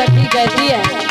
सखी कहती है।